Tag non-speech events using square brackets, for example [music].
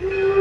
Yeah. [laughs]